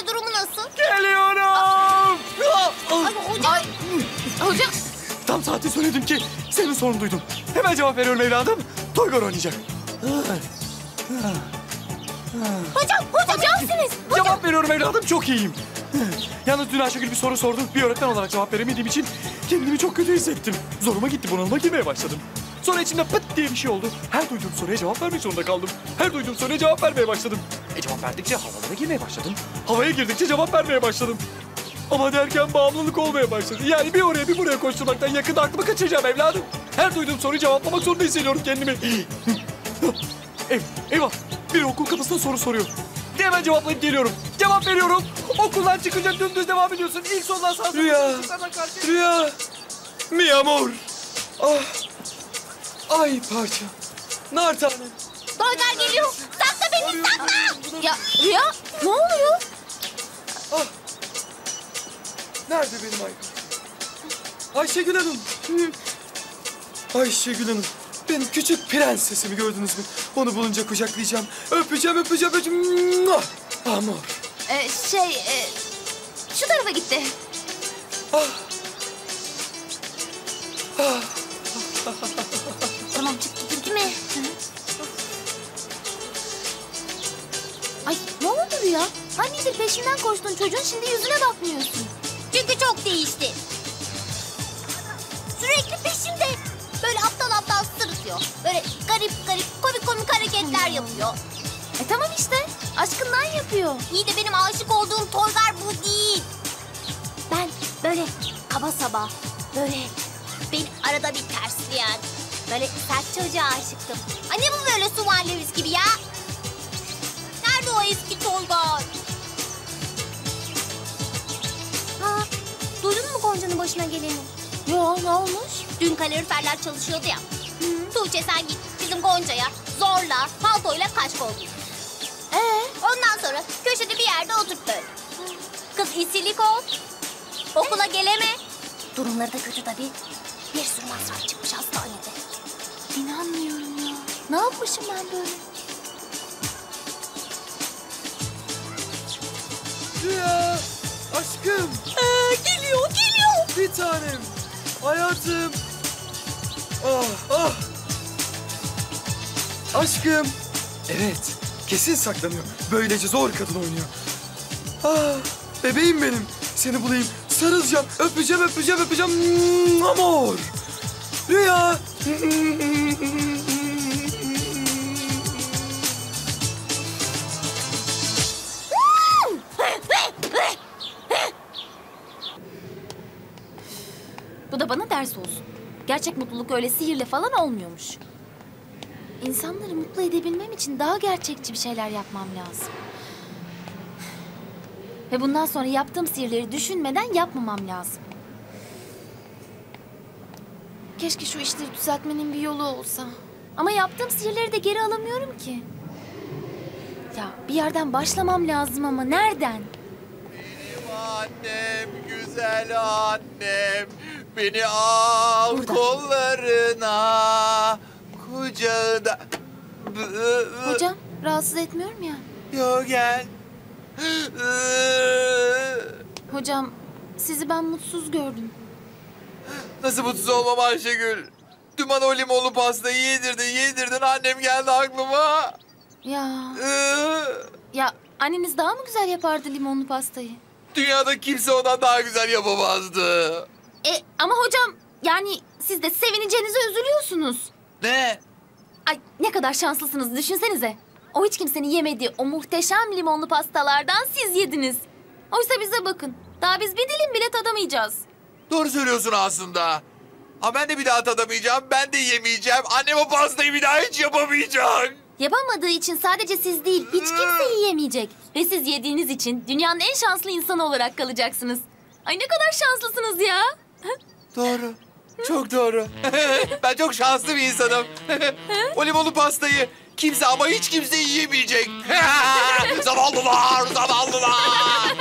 Anne durumu nasıl? Geliyorum. Ay hocam. Hocam. Tam saati söyledim ki senin sorunu duydum. Hemen cevap veriyorum evladım. Toygar oynayacak. Hocam. Hocam. Hocamsınız. Cevap veriyorum evladım çok iyiyim. Yalnız dün Ayşegül bir soru sordu. Bir öğretmen olarak cevap veremediğim için kendimi çok kötü hissettim. Zoruma gitti bunalıma girmeye başladım. Sonra içimde pıt diye bir şey oldu. Her duyduğum soruya cevap vermek zorunda kaldım. Her duyduğum soruya cevap vermeye başladım. E cevap verdikçe havalara girmeye başladım. Havaya girdikçe cevap vermeye başladım. Ama derken bağımlılık olmaya başladı. Yani bir oraya bir buraya koşturmaktan yakında aklımı kaçıracağım evladım. Her duyduğum soruyu cevaplamak zorunda hissediyorum kendimi. Ev, eyvah. Bir okul kapısında soru soruyor. De hemen cevaplayıp geliyorum. Cevap veriyorum. Okuldan çıkınca dümdüz devam ediyorsun. İlk soldan sağ Rüya. Rüya. Mi amor. Ah. Ay parça. Nar tane. Toygar geliyor. Beni sakla. Ya Rüya ne oluyor? Ah. Nerede benim ay? Ayşegül Hanım. Ayşegül Hanım. Benim küçük prensesimi gördünüz mü? Onu bulunca kucaklayacağım. Öpeceğim, öpeceğim, öpeceğim. Muah! Amor. Ee, şey e, şu tarafa gitti. tamam Rüya? Hangidir peşinden koştun çocuğun şimdi yüzüne bakmıyorsun. Çünkü çok değişti. Sürekli peşimde. Böyle aptal aptal sırıtıyor. Böyle garip garip komik komik hareketler yapıyor. E tamam işte. Aşkından yapıyor. İyi de benim aşık olduğum Toygar bu değil. Ben böyle kaba saba, böyle beni arada bir tersleyen, böyle sert çocuğa aşıktım. Anne bu böyle Suvan Lewis gibi ya. O eski Toygar? Ha, duydun mu Gonca'nın başına geleni? Yo, ne olmuş? Dün kaloriferler çalışıyordu ya. Tuğçe sen git bizim Gonca'ya zorla paltoyla kaş koydun. Ee? Ondan sonra köşede bir yerde oturt böyle. Kız isilik ol. Okula geleme. Durumları da kötü tabii. Bir sürü masraf çıkmış hastanede. İnanmıyorum ya. Ne yapmışım ben böyle? Rüya. Aşkım. Ee, geliyor, geliyor. Bir tanem. Hayatım. Ah, ah. Aşkım. Evet. Kesin saklanıyor. Böylece zor kadın oynuyor. Ah, bebeğim benim. Seni bulayım. Sarılacağım. Öpeceğim, öpeceğim, öpeceğim. Amor. Rüya. Da bana ders olsun. Gerçek mutluluk öyle sihirle falan olmuyormuş. İnsanları mutlu edebilmem için daha gerçekçi bir şeyler yapmam lazım. Ve bundan sonra yaptığım sihirleri düşünmeden yapmamam lazım. Keşke şu işleri düzeltmenin bir yolu olsa. Ama yaptığım sihirleri de geri alamıyorum ki. Ya bir yerden başlamam lazım ama nereden? Benim annem, güzel annem. Beni al Burada. kollarına, kucağına. Hocam rahatsız etmiyorum ya. Yo gel. Hocam sizi ben mutsuz gördüm. Nasıl mutsuz olmam Ayşegül? Bana o limonlu pastayı yedirdin, yedirdin. Annem geldi aklıma. Ya ya anneniz daha mı güzel yapardı limonlu pastayı? Dünyada kimse ondan daha güzel yapamazdı. E ama hocam yani siz de sevineceğinize üzülüyorsunuz. Ne? Ay ne kadar şanslısınız düşünsenize. O hiç kimsenin yemediği o muhteşem limonlu pastalardan siz yediniz. Oysa bize bakın. Daha biz bir dilim bile tadamayacağız. Doğru söylüyorsun aslında. Ama ben de bir daha tadamayacağım, ben de yemeyeceğim. Annem o pastayı bir daha hiç yapamayacak. Yapamadığı için sadece siz değil hiç kimse yiyemeyecek. Ve siz yediğiniz için dünyanın en şanslı insanı olarak kalacaksınız. Ay ne kadar şanslısınız ya. Doğru. Çok doğru. ben çok şanslı bir insanım. o limonlu pastayı kimse ama hiç kimse yiyemeyecek. zavallılar, zavallılar.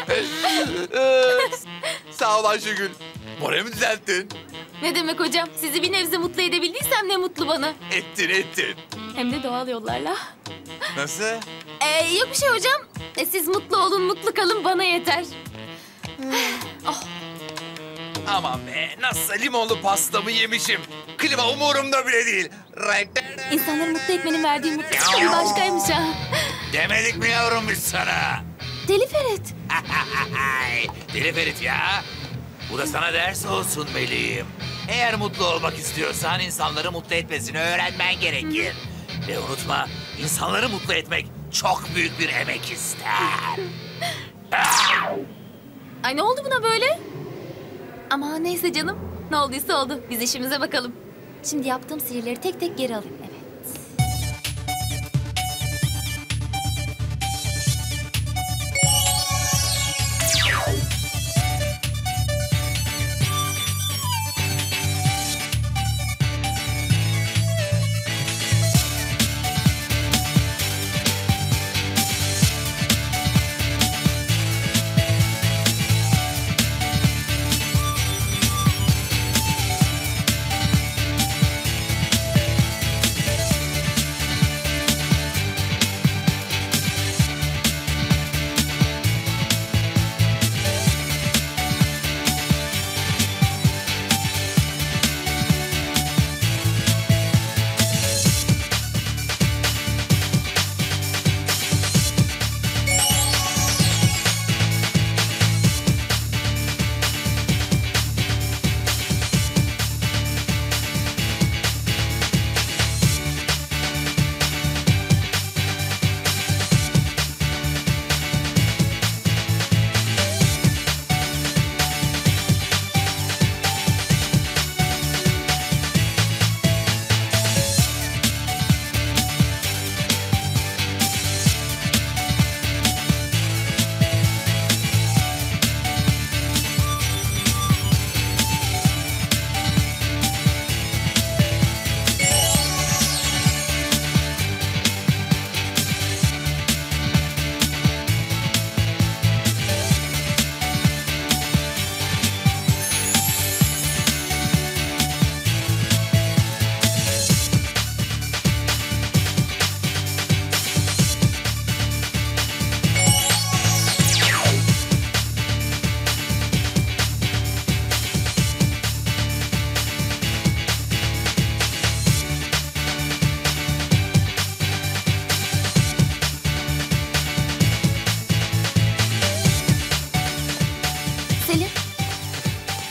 Sağ ol Ayşegül. Moralimi düzelttin. Ne demek hocam? Sizi bir nebze mutlu edebildiysem ne mutlu bana. Ettin, ettin. Hem de doğal yollarla. Nasıl? Ee, yok bir şey hocam. E siz mutlu olun, mutlu kalın bana yeter. Aman be nasıl limonlu pastamı yemişim. Klima umurumda bile değil. İnsanları mutlu etmenin verdiği mutluluk tabii başkaymış ha. Demedik mi yavrum biz sana? Deli Ferit. Deli Ferit ya. Bu da sana ders olsun meleğim. Eğer mutlu olmak istiyorsan insanları mutlu etmesini öğrenmen gerekir. Ve unutma insanları mutlu etmek çok büyük bir emek ister. Ay ne oldu buna böyle? Ama neyse canım. Ne olduysa oldu. Biz işimize bakalım. Şimdi yaptığım sihirleri tek tek geri alayım.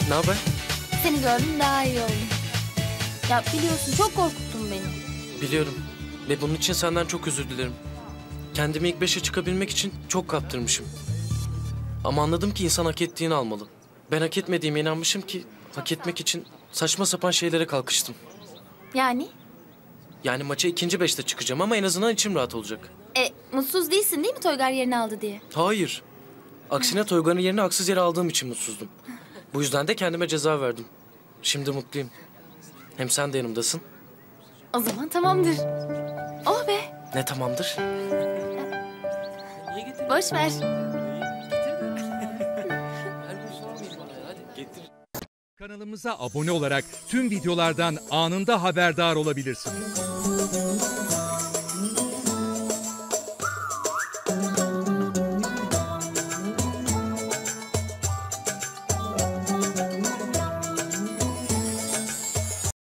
Ne haber? seni gördüm daha iyi oldum. Ya biliyorsun çok korkuttun beni. Biliyorum. Ve bunun için senden çok özür dilerim. Kendimi ilk beşe çıkabilmek için çok kaptırmışım. Ama anladım ki insan hak ettiğini almalı. Ben hak etmediğime inanmışım ki hak etmek için saçma sapan şeylere kalkıştım. Yani? Yani maça ikinci beşte çıkacağım ama en azından içim rahat olacak. E, mutsuz değilsin değil mi Toygar yerini aldı diye? Hayır. Aksine Toygar'ın yerini haksız yere aldığım için mutsuzdum. Bu yüzden de kendime ceza verdim. Şimdi mutluyum. Hem sen de yanımdasın. O zaman tamamdır. Oh be, Ne tamamdır? boş ver. Kanalımıza abone olarak tüm videolardan anında haberdar olabilirsiniz.